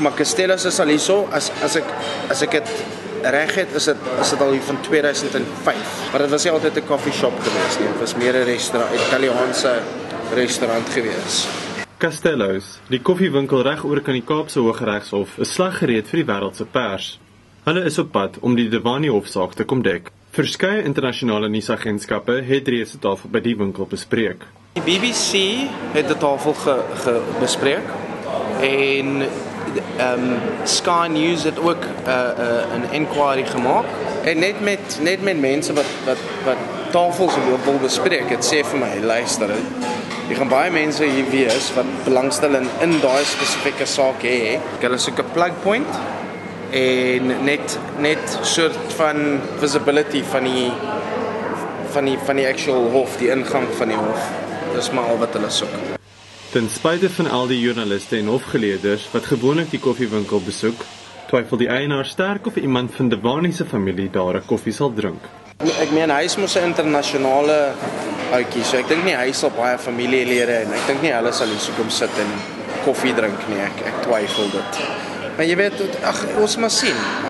Maar Castellos is al hierso as as ek as ek dit reg het, is dit is dit al hier van 2005. Maar dit was nie altyd 'n koffie shop gewees nie. Dit was meer 'n restaurant, Italiaanse restaurant gewees. Castellos, die koffiewinkel reg oor kan die Kaapse Hooggeregshof, is slaggereed vir die wêreld se pers. Hulle is op pad om die Devani hofsaak te kom dek. Verskeie internasionale nuusagentskappe het reeds 'n tafel by die winkel bespreek. Die BBC het dit tafel ge, ge bespreek en ehm um, Sky News het ook 'n uh, 'n uh, 'n inquiry gemaak en net met net met mense wat wat wat tafels wil, wil bespreek. Dit sê vir my, luister, jy gaan baie mense hier wees wat belangstel in in daai spesifieke saak hê. Hulle soek 'n plug point en net net soort van visibility van die van die van die actual hof, die ingang van die hof. Dis maar al wat hulle soek. Ten spyte van al die joernaliste en hofgeleerders wat gewoonlik die koffiewinkel besoek, twyfel die eienaar sterk of iemand van Devani se familie daar 'n koffie sal drink. Ek meen hy is mos 'n internasionale ouetjie, so ek dink nie hy sal baie familielede en ek dink nie hulle sal hier so kom sit en koffie drink nie. Ek ek twyfel dit. Maar jy weet, ag ons moet sien.